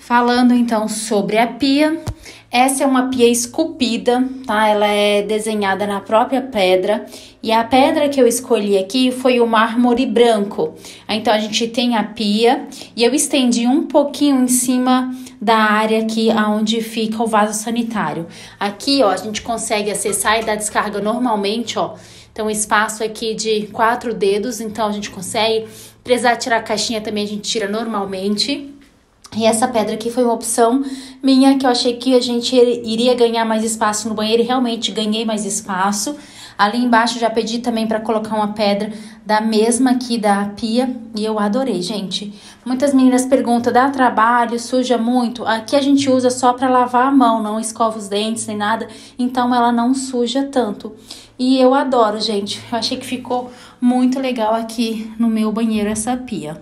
Falando então sobre a pia, essa é uma pia esculpida, tá? Ela é desenhada na própria pedra e a pedra que eu escolhi aqui foi o mármore branco. Então a gente tem a pia e eu estendi um pouquinho em cima da área aqui aonde fica o vaso sanitário. Aqui, ó, a gente consegue acessar e dar descarga normalmente, ó. Então espaço aqui de quatro dedos, então a gente consegue. Precisar tirar a caixinha também a gente tira normalmente. E essa pedra aqui foi uma opção minha que eu achei que a gente iria ganhar mais espaço no banheiro e realmente ganhei mais espaço. Ali embaixo já pedi também para colocar uma pedra da mesma aqui da pia e eu adorei, gente. Muitas meninas perguntam: dá trabalho, suja muito? Aqui a gente usa só para lavar a mão, não escova os dentes nem nada, então ela não suja tanto. E eu adoro, gente. Eu achei que ficou muito legal aqui no meu banheiro essa pia.